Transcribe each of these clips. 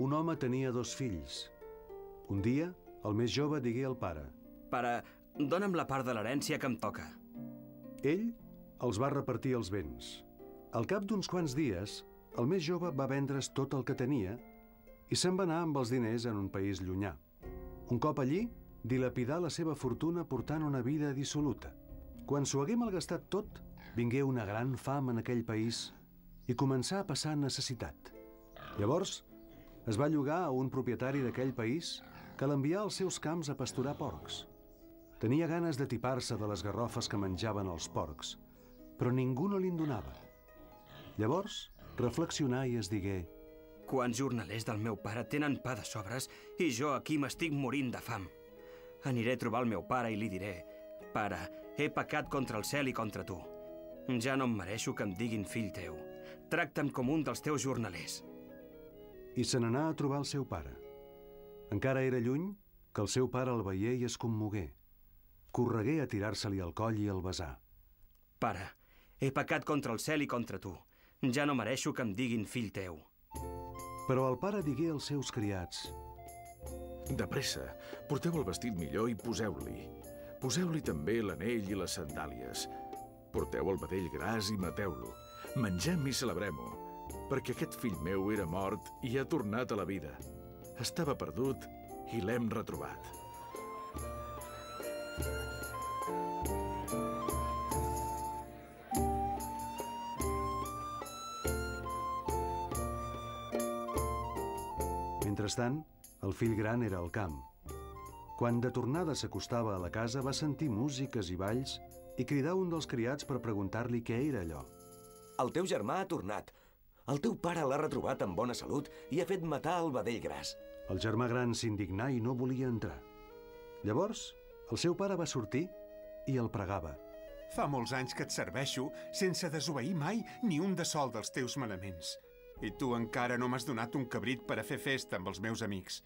Un home tenia dos fills. Un dia, el més jove digué al pare. Pare, dona'm la part de l'herència que em toca. Ell els va repartir els béns. Al cap d'uns quants dies, el més jove va vendre's tot el que tenia i se'n va anar amb els diners en un país llunyà. Un cop allí, dilapidà la seva fortuna portant una vida dissoluta. Quan s'ho hagué malgastat tot, vingué una gran fam en aquell país i començà a passar necessitat. Llavors, es va llogar a un propietari d'aquell país que l'envià als seus camps a pasturar porcs. Tenia ganes de tipar-se de les garrofes que menjaven els porcs, però ningú no li'n donava. Llavors, reflexionà i es digué Quants jornalers del meu pare tenen pa de sobres i jo aquí m'estic morint de fam. Aniré a trobar el meu pare i li diré Pare, he pecat contra el cel i contra tu. Ja no em mereixo que em diguin fill teu. Tracta'm com un dels teus jornalers. I se n'anà a trobar el seu pare. Encara era lluny que el seu pare el veié i es commogué. Corregué a tirar-se-li al coll i el besar. Pare, he pecat contra el cel i contra tu. Ja no mereixo que em diguin fill teu. Però el pare digué als seus criats De pressa, porteu el vestit millor i poseu-li. Poseu-li també l'anell i les sandàlies. Porteu el vedell gras i mateu-lo. Mengem i celebrem-ho, perquè aquest fill meu era mort i ha tornat a la vida. Estava perdut i l'hem retrobat. Mentrestant, el fill gran era al camp. Quan de tornada s'acostava a la casa, va sentir músiques i balls i cridar un dels criats per preguntar-li què era allò. El teu germà ha tornat. El teu pare l'ha retrobat en bona salut i ha fet matar el vedell gras. El germà gran s'indignà i no volia entrar. Llavors, el seu pare va sortir i el pregava. Fa molts anys que et serveixo sense desobeir mai ni un de sol dels teus manaments. I tu encara no m'has donat un cabrit per a fer festa amb els meus amics.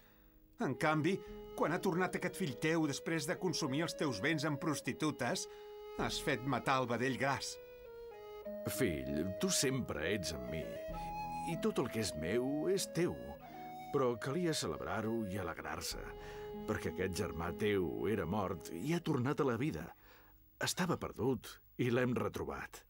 En canvi, quan ha tornat aquest fill teu després de consumir els teus béns amb prostitutes, has fet matar el vedell gras. Fill, tu sempre ets amb mi. I tot el que és meu és teu. Però calia celebrar-ho i alegrar-se, perquè aquest germà teu era mort i ha tornat a la vida. Estava perdut i l'hem retrobat.